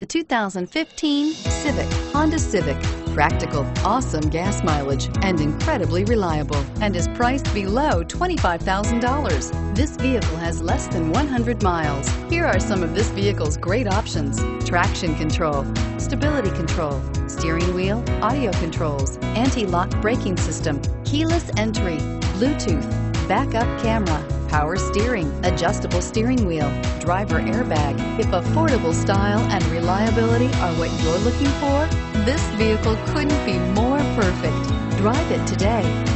The 2015 Civic, Honda Civic. Practical, awesome gas mileage, and incredibly reliable, and is priced below $25,000. This vehicle has less than 100 miles. Here are some of this vehicle's great options. Traction control, stability control, steering wheel, audio controls, anti-lock braking system, keyless entry, Bluetooth, backup camera, power steering, adjustable steering wheel, driver airbag. If affordable style and reliability are what you're looking for, this vehicle couldn't be more perfect. Drive it today.